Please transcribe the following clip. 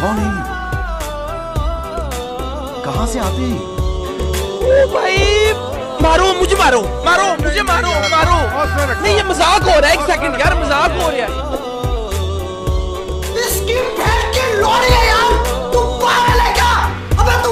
कौन है? कहाँ से आते हैं? ओ भाई मारो मुझे मारो मारो मुझे मारो मारो। नहीं ये मज़ाक हो रहा है एक सेकंड यार मज़ाक हो रहा है। यार तू पागल है क्या? अबे तू